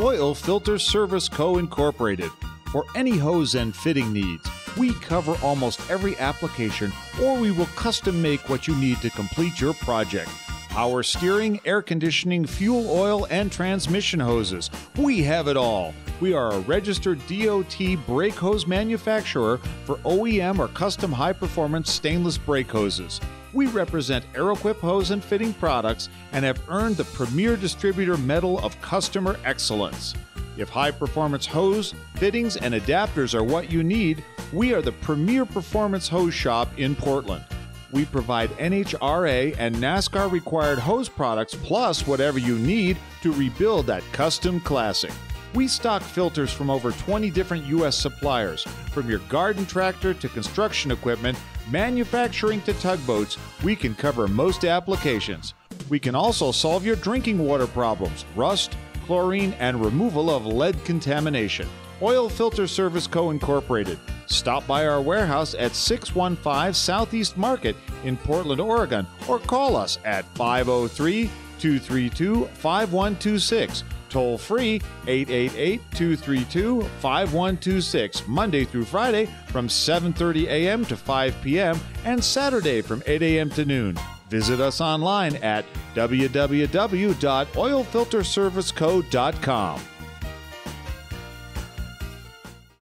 Oil Filter Service Co. Incorporated. For any hose and fitting needs, we cover almost every application or we will custom make what you need to complete your project. Power steering, air conditioning, fuel oil, and transmission hoses. We have it all. We are a registered DOT brake hose manufacturer for OEM or custom high performance stainless brake hoses. We represent Aeroquip hose and fitting products and have earned the premier distributor medal of customer excellence. If high performance hose, fittings, and adapters are what you need, we are the premier performance hose shop in Portland. We provide NHRA and NASCAR required hose products plus whatever you need to rebuild that custom classic. We stock filters from over 20 different U.S. suppliers, from your garden tractor to construction equipment, manufacturing to tugboats, we can cover most applications. We can also solve your drinking water problems, rust, chlorine, and removal of lead contamination. Oil Filter Service Co. Incorporated. Stop by our warehouse at 615 Southeast Market in Portland, Oregon, or call us at 503 232 5126. Toll free 888 232 5126 Monday through Friday from 7:30 a.m. to 5 p.m. and Saturday from 8 a.m. to noon. Visit us online at www.oilfilterserviceco.com.